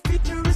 future is